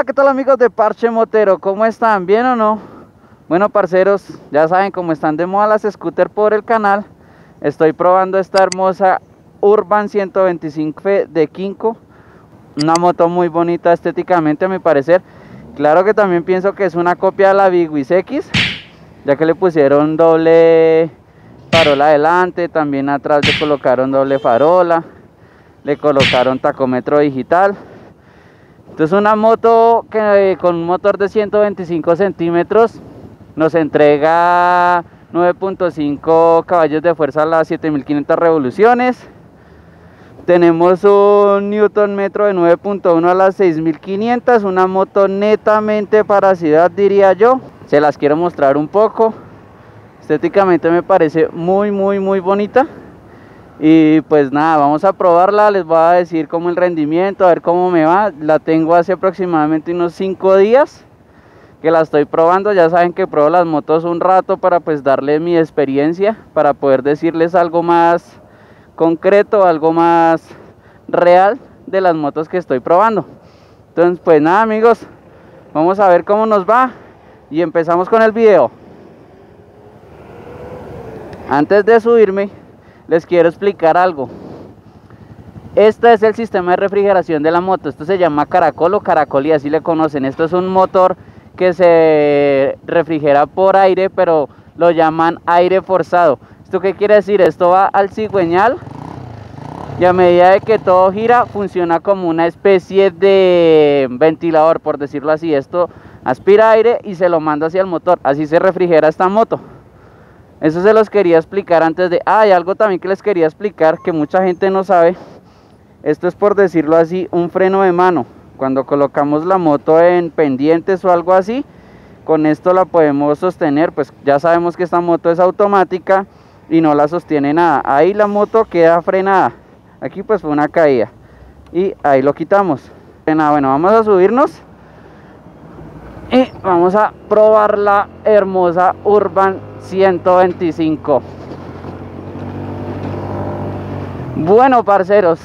Hola, ¿qué tal amigos de Parche Motero? ¿Cómo están? ¿Bien o no? Bueno, parceros, ya saben cómo están de moda las scooters por el canal. Estoy probando esta hermosa Urban 125 de Kinko. Una moto muy bonita estéticamente a mi parecer. Claro que también pienso que es una copia de la Big Wiz X, ya que le pusieron doble farola adelante, también atrás le colocaron doble farola, le colocaron tacómetro digital. Entonces una moto que con un motor de 125 centímetros nos entrega 9.5 caballos de fuerza a las 7500 revoluciones. Tenemos un Newton metro de 9.1 a las 6500, una moto netamente para ciudad diría yo. Se las quiero mostrar un poco. Estéticamente me parece muy muy muy bonita. Y pues nada, vamos a probarla, les voy a decir cómo el rendimiento, a ver cómo me va. La tengo hace aproximadamente unos 5 días que la estoy probando. Ya saben que pruebo las motos un rato para pues darle mi experiencia, para poder decirles algo más concreto, algo más real de las motos que estoy probando. Entonces pues nada amigos, vamos a ver cómo nos va y empezamos con el video. Antes de subirme les quiero explicar algo. Este es el sistema de refrigeración de la moto. Esto se llama caracol o caracol y así le conocen. Esto es un motor que se refrigera por aire, pero lo llaman aire forzado. ¿Esto qué quiere decir? Esto va al cigüeñal y a medida de que todo gira funciona como una especie de ventilador, por decirlo así. Esto aspira aire y se lo manda hacia el motor. Así se refrigera esta moto. Eso se los quería explicar antes de... Ah, hay algo también que les quería explicar que mucha gente no sabe. Esto es por decirlo así, un freno de mano. Cuando colocamos la moto en pendientes o algo así, con esto la podemos sostener. Pues ya sabemos que esta moto es automática y no la sostiene nada. Ahí la moto queda frenada. Aquí pues fue una caída. Y ahí lo quitamos. Bueno, vamos a subirnos. Y vamos a probar la hermosa Urban 125 bueno parceros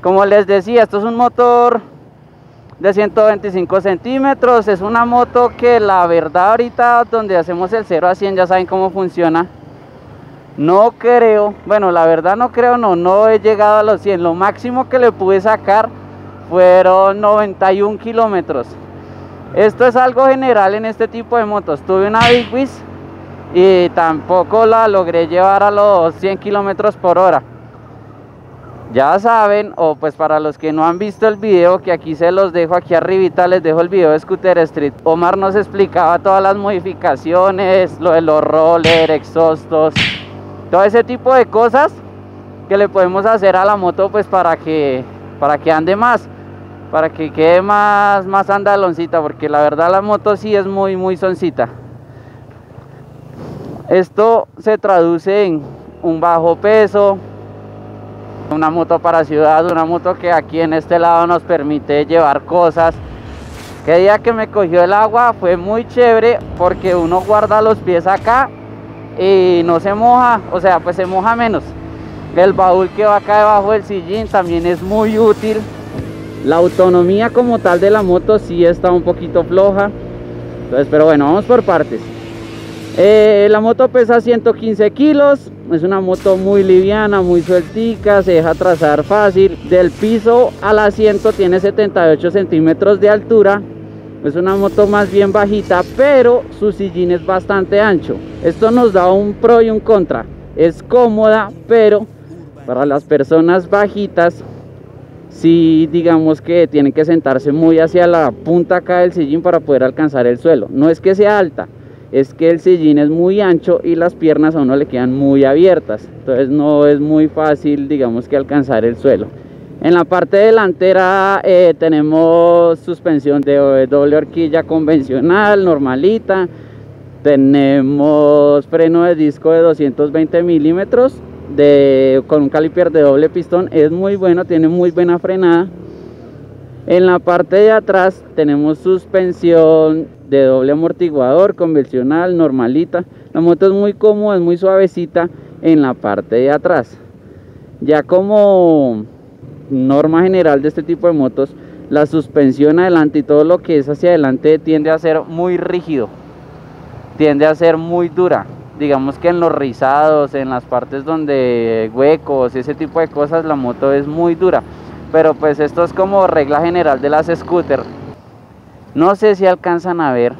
como les decía esto es un motor de 125 centímetros. Es una moto que la verdad ahorita donde hacemos el 0 a 100 ya saben cómo funciona. No creo bueno la verdad no creo no no he llegado a los 100 lo máximo que le pude sacar fueron 91 kilómetros. Esto es algo general en este tipo de motos. Tuve una Big Wiz y tampoco la logré llevar a los 100 kilómetros por hora. Ya saben o pues para los que no han visto el video que aquí se los dejo aquí arribita les dejo el video de Scooter Street. Omar nos explicaba todas las modificaciones lo de los roller, exhaustos todo ese tipo de cosas que le podemos hacer a la moto pues para que para que ande más para que quede más más andaloncita porque la verdad la moto sí es muy muy soncita esto se traduce en un bajo peso, una moto para ciudad, una moto que aquí en este lado nos permite llevar cosas. Que día que me cogió el agua fue muy chévere porque uno guarda los pies acá y no se moja, o sea, pues se moja menos. El baúl que va acá debajo del sillín también es muy útil. La autonomía como tal de la moto sí está un poquito floja. Entonces, pero bueno, vamos por partes. Eh, la moto pesa 115 kilos, es una moto muy liviana, muy sueltica, se deja trazar fácil. Del piso al asiento tiene 78 centímetros de altura. Es una moto más bien bajita, pero su sillín es bastante ancho. Esto nos da un pro y un contra. Es cómoda, pero para las personas bajitas, si digamos que tienen que sentarse muy hacia la punta acá del sillín para poder alcanzar el suelo. No es que sea alta, es que el sillín es muy ancho y las piernas a uno le quedan muy abiertas. Entonces no es muy fácil digamos que alcanzar el suelo. En la parte delantera eh, tenemos suspensión de doble horquilla convencional normalita. Tenemos freno de disco de 220 milímetros con un caliper de doble pistón. Es muy bueno tiene muy buena frenada. En la parte de atrás tenemos suspensión de doble amortiguador convencional, normalita. La moto es muy cómoda, es muy suavecita en la parte de atrás. Ya como norma general de este tipo de motos, la suspensión adelante y todo lo que es hacia adelante tiende a ser muy rígido, tiende a ser muy dura. Digamos que en los rizados, en las partes donde huecos, ese tipo de cosas, la moto es muy dura. Pero pues esto es como regla general de las scooters. No sé si alcanzan a ver.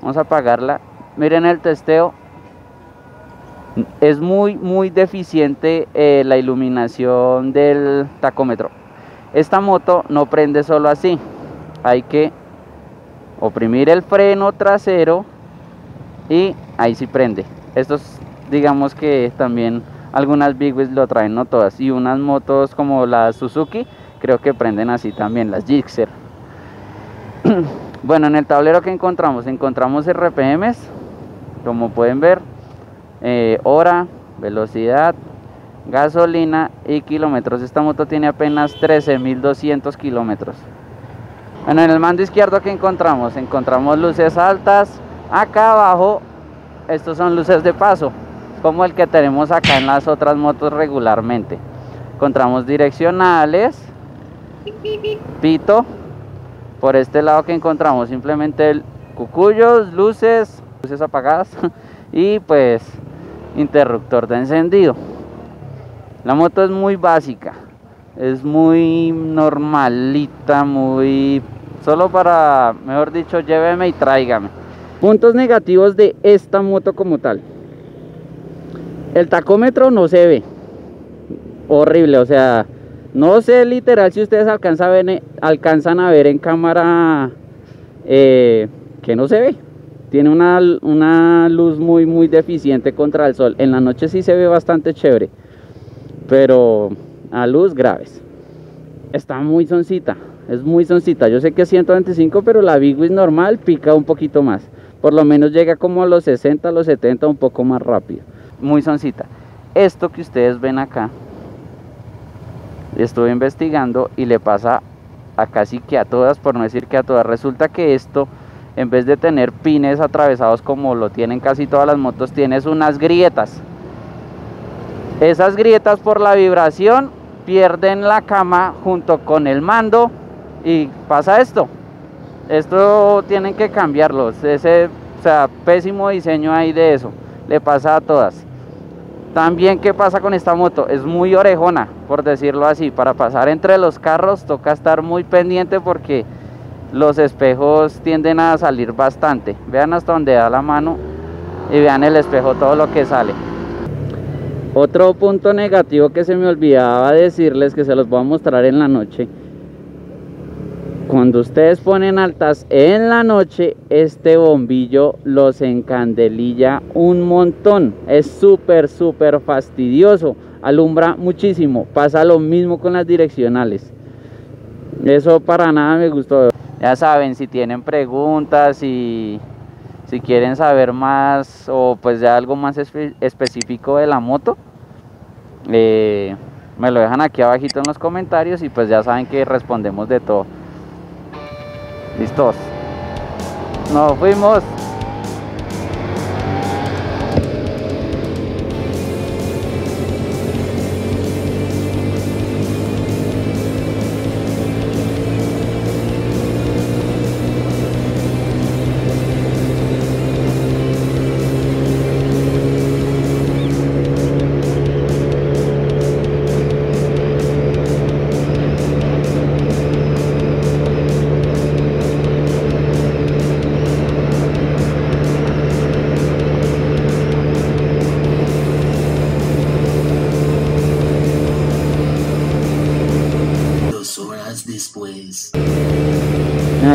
Vamos a apagarla. Miren el testeo. Es muy, muy deficiente eh, la iluminación del tacómetro. Esta moto no prende solo así. Hay que oprimir el freno trasero y ahí sí prende. Estos digamos que también algunas Big lo traen, no todas. Y unas motos como la Suzuki creo que prenden así también, las Gixxer. bueno, en el tablero que encontramos, encontramos RPMs, como pueden ver, eh, hora, velocidad, gasolina y kilómetros. Esta moto tiene apenas 13.200 kilómetros. Bueno, en el mando izquierdo que encontramos, encontramos luces altas. Acá abajo, estos son luces de paso, como el que tenemos acá en las otras motos regularmente. Encontramos direccionales, pito. Por este lado que encontramos simplemente el cucuyos, luces, luces apagadas y pues interruptor de encendido. La moto es muy básica, es muy normalita, muy solo para, mejor dicho, lléveme y tráigame. Puntos negativos de esta moto como tal. El tacómetro no se ve. Horrible, o sea, no sé literal si ustedes alcanzan a ver, en cámara eh, que no se ve. Tiene una, una luz muy, muy deficiente contra el sol. En la noche sí se ve bastante chévere pero a luz graves. Está muy soncita, es muy soncita. Yo sé que es 125, pero la Big normal pica un poquito más. Por lo menos llega como a los 60, a los 70, un poco más rápido. Muy soncita. Esto que ustedes ven acá, estuve investigando y le pasa a casi que a todas, por no decir que a todas. Resulta que esto, en vez de tener pines atravesados como lo tienen casi todas las motos, tienes unas grietas esas grietas por la vibración pierden la cama junto con el mando y pasa esto. Esto tienen que cambiarlo. Ese, o sea, pésimo diseño ahí de eso. Le pasa a todas. También, ¿qué pasa con esta moto? Es muy orejona, por decirlo así. Para pasar entre los carros toca estar muy pendiente porque los espejos tienden a salir bastante. Vean hasta donde da la mano y vean el espejo, todo lo que sale. Otro punto negativo que se me olvidaba decirles que se los voy a mostrar en la noche. Cuando ustedes ponen altas en la noche, este bombillo los encandelilla un montón. Es súper, súper fastidioso. Alumbra muchísimo. Pasa lo mismo con las direccionales. Eso para nada me gustó. Ya saben, si tienen preguntas y si quieren saber más o pues ya algo más específico de la moto, eh, me lo dejan aquí abajito en los comentarios y pues ya saben que respondemos de todo. Listos. Nos fuimos.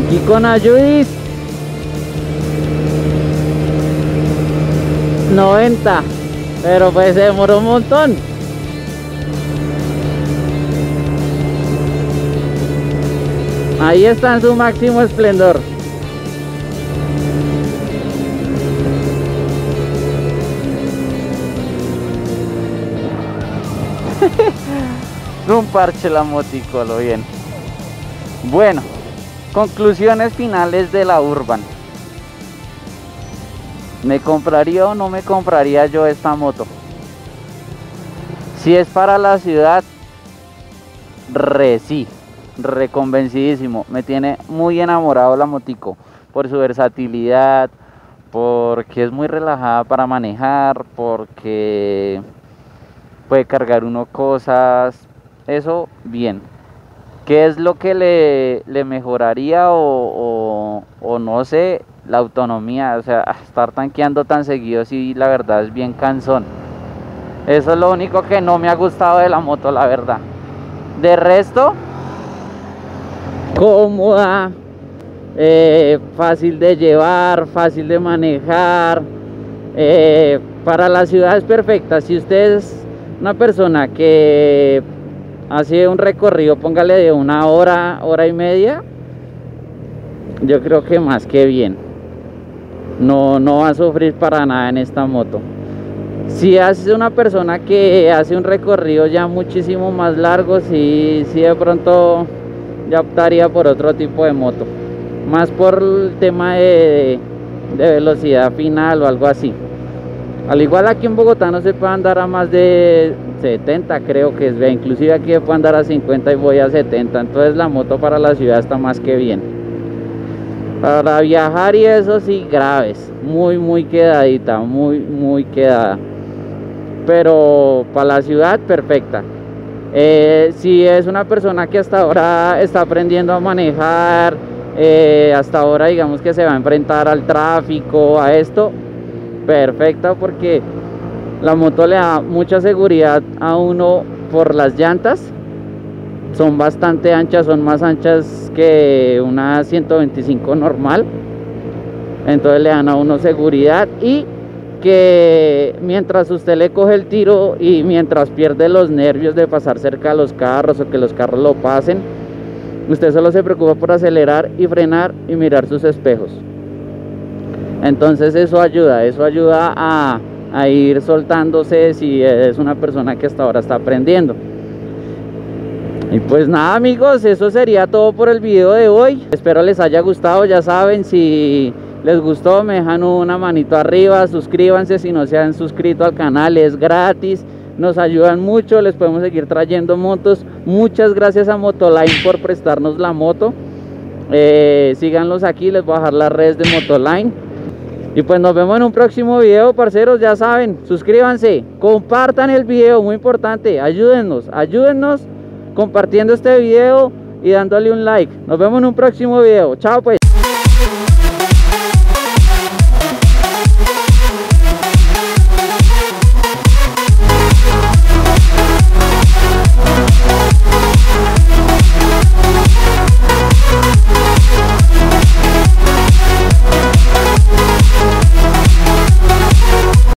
Aquí con Ayudis. 90. Pero pues se demoró un montón. Ahí está en su máximo esplendor. un parche la motico, lo bien. Bueno, conclusiones finales de la Urban. ¿Me compraría o no me compraría yo esta moto? Si es para la ciudad, re sí. reconvencidísimo. Me tiene muy enamorado la motico por su versatilidad, porque es muy relajada para manejar, porque puede cargar uno cosas. Eso, bien. ¿Qué es lo que le, le mejoraría o, o, no sé? La autonomía, o sea, estar tanqueando tan seguido, sí, la verdad es bien cansón. Eso es lo único que no me ha gustado de la moto, la verdad. De resto, cómoda, eh, fácil de llevar, fácil de manejar. Eh, para la ciudad es perfecta. Si usted es una persona que hace un recorrido, póngale de una hora, hora y media, yo creo que más que bien. No, no va a sufrir para nada en esta moto. Si hace una persona que hace un recorrido ya muchísimo más largo, si, si de pronto ya optaría por otro tipo de moto. Más por el tema de, velocidad final o algo así. Al igual aquí en Bogotá no se puede andar a más de 70 creo que es, inclusive aquí se puede andar a 50 y voy a 70, entonces la moto para la ciudad está más que bien. Para viajar y eso sí, graves, muy muy quedadita, muy muy quedada. Pero para la ciudad perfecta. Eh, si es una persona que hasta ahora está aprendiendo a manejar, eh, hasta ahora digamos que se va a enfrentar al tráfico, a esto, perfecta porque la moto le da mucha seguridad a uno por las llantas. Son bastante anchas, son más anchas que una 125 normal. Entonces le dan a uno seguridad y que mientras usted le coge el tiro y mientras pierde los nervios de pasar cerca de los carros o que los carros lo pasen, usted solo se preocupa por acelerar y frenar y mirar sus espejos. Entonces eso ayuda, eso ayuda a, a ir soltándose si es una persona que hasta ahora está aprendiendo. Y pues nada amigos, eso sería todo por el video de hoy. Espero les haya gustado, ya saben, si les gustó me dejan una manito arriba, suscríbanse si no se han suscrito al canal, es gratis, nos ayudan mucho, les podemos seguir trayendo motos. Muchas gracias a Motoline por prestarnos la moto. Eh, síganlos aquí, les voy a dejar las redes de Motoline. Y pues nos vemos en un próximo video, parceros, ya saben, suscríbanse, compartan el video, muy importante, ayúdennos, ayúdennos compartiendo este video y dándole un like. Nos vemos en un próximo video. Chao pues.